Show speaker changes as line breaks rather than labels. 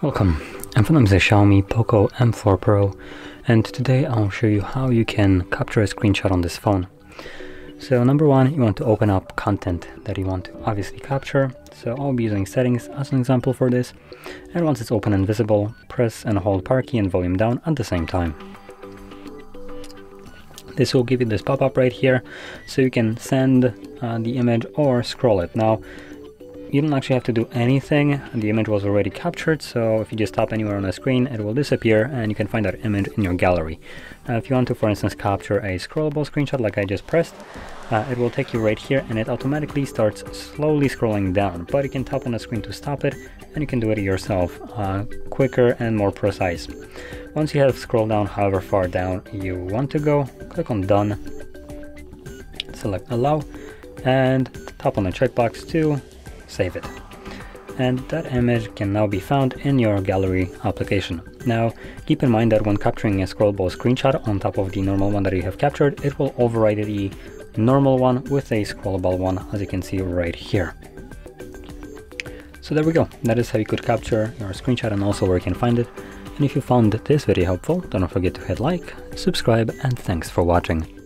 Welcome, I'm from the Xiaomi Poco M4 Pro and today I'll show you how you can capture a screenshot on this phone. So number one, you want to open up content that you want to obviously capture. So I'll be using settings as an example for this. And once it's open and visible, press and hold power key and volume down at the same time. This will give you this pop-up right here, so you can send uh, the image or scroll it. Now, you don't actually have to do anything, the image was already captured, so if you just tap anywhere on the screen, it will disappear and you can find that image in your gallery. Now if you want to, for instance, capture a scrollable screenshot like I just pressed, uh, it will take you right here and it automatically starts slowly scrolling down, but you can tap on the screen to stop it and you can do it yourself, uh, quicker and more precise. Once you have scrolled down however far down you want to go, click on done, select allow, and tap on the checkbox to save it. And that image can now be found in your gallery application. Now, keep in mind that when capturing a scrollable screenshot on top of the normal one that you have captured, it will override the normal one with a scrollable one, as you can see right here. So there we go, that is how you could capture your screenshot and also where you can find it. And if you found this video helpful, don't forget to hit like, subscribe, and thanks for watching.